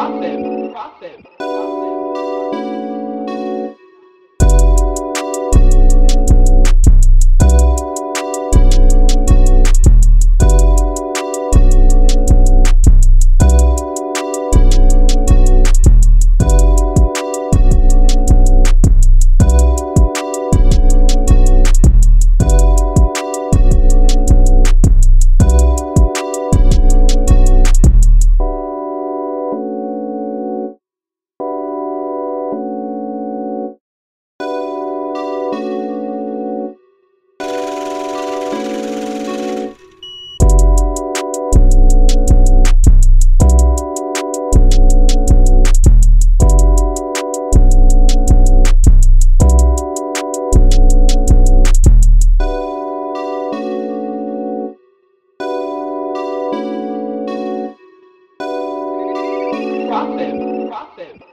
profit, profit. rock them, them.